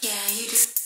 Yeah, you do.